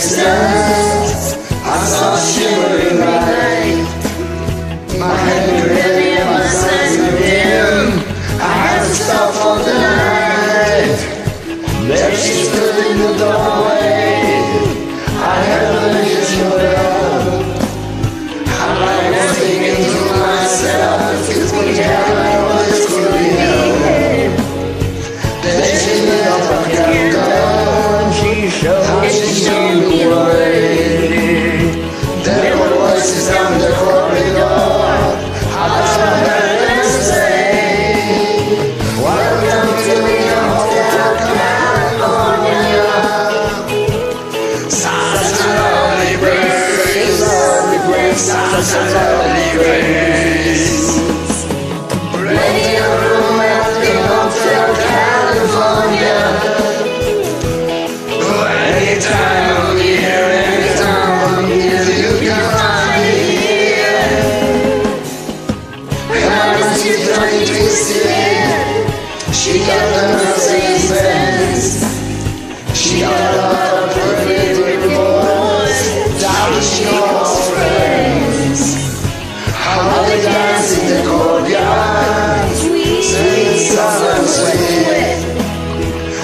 Texas. 想要的你会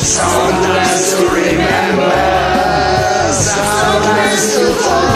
Someone to remember, someone to follow.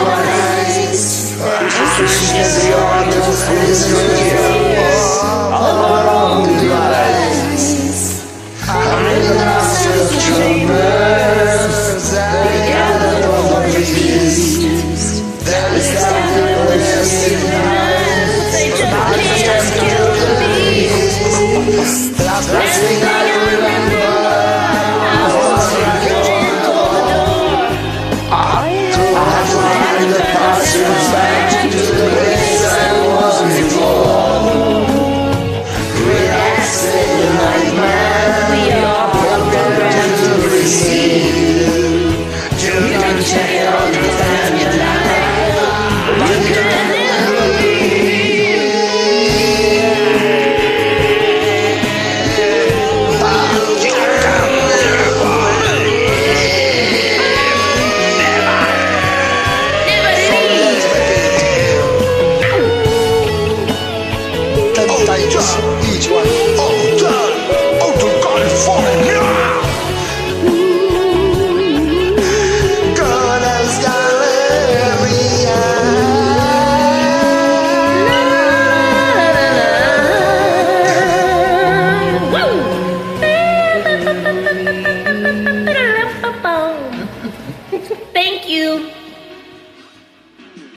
Each one.